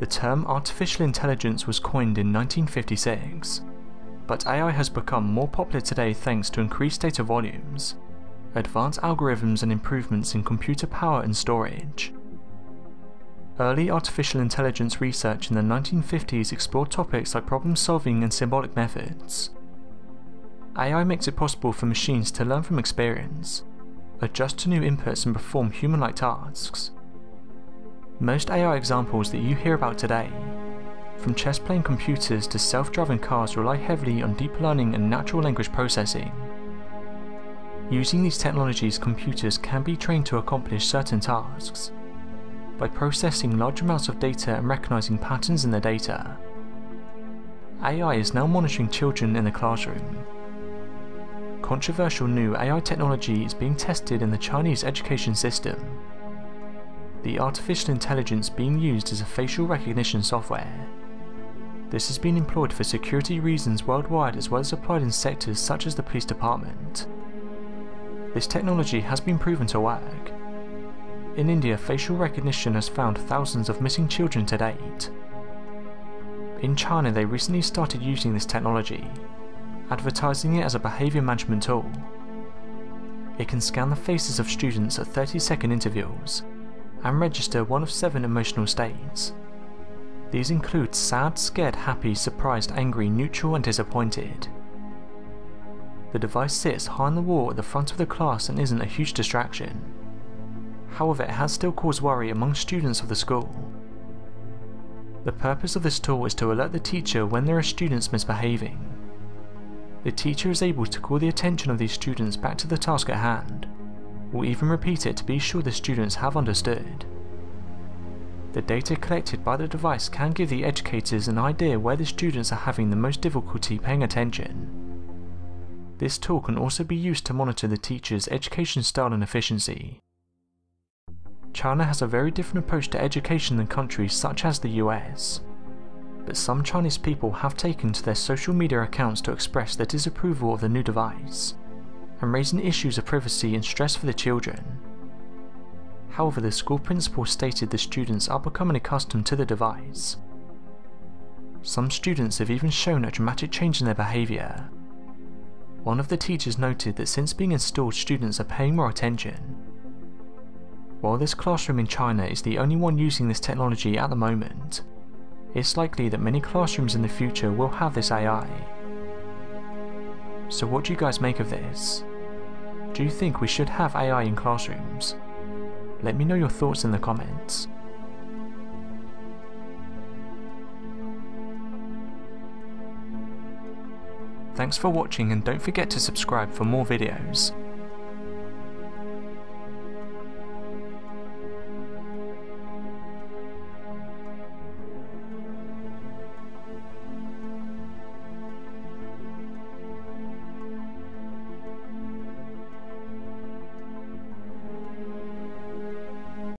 The term artificial intelligence was coined in 1956, but AI has become more popular today thanks to increased data volumes, advanced algorithms and improvements in computer power and storage. Early artificial intelligence research in the 1950s explored topics like problem solving and symbolic methods. AI makes it possible for machines to learn from experience, adjust to new inputs and perform human-like tasks. Most AI examples that you hear about today, from chess-playing computers to self-driving cars rely heavily on deep learning and natural language processing. Using these technologies, computers can be trained to accomplish certain tasks, by processing large amounts of data and recognizing patterns in the data. AI is now monitoring children in the classroom. Controversial new AI technology is being tested in the Chinese education system. The artificial intelligence being used is a facial recognition software. This has been employed for security reasons worldwide as well as applied in sectors such as the police department. This technology has been proven to work, in India, facial recognition has found thousands of missing children to date. In China, they recently started using this technology, advertising it as a behaviour management tool. It can scan the faces of students at 30 second intervals and register one of seven emotional states. These include sad, scared, happy, surprised, angry, neutral and disappointed. The device sits high on the wall at the front of the class and isn't a huge distraction. However, it has still caused worry among students of the school. The purpose of this tool is to alert the teacher when there are students misbehaving. The teacher is able to call the attention of these students back to the task at hand, or even repeat it to be sure the students have understood. The data collected by the device can give the educators an idea where the students are having the most difficulty paying attention. This tool can also be used to monitor the teacher's education style and efficiency. China has a very different approach to education than countries such as the US. But some Chinese people have taken to their social media accounts to express their disapproval of the new device, and raising issues of privacy and stress for the children. However, the school principal stated the students are becoming accustomed to the device. Some students have even shown a dramatic change in their behaviour. One of the teachers noted that since being installed students are paying more attention, while this classroom in China is the only one using this technology at the moment, it's likely that many classrooms in the future will have this AI. So what do you guys make of this? Do you think we should have AI in classrooms? Let me know your thoughts in the comments. Thanks for watching and don't forget to subscribe for more videos.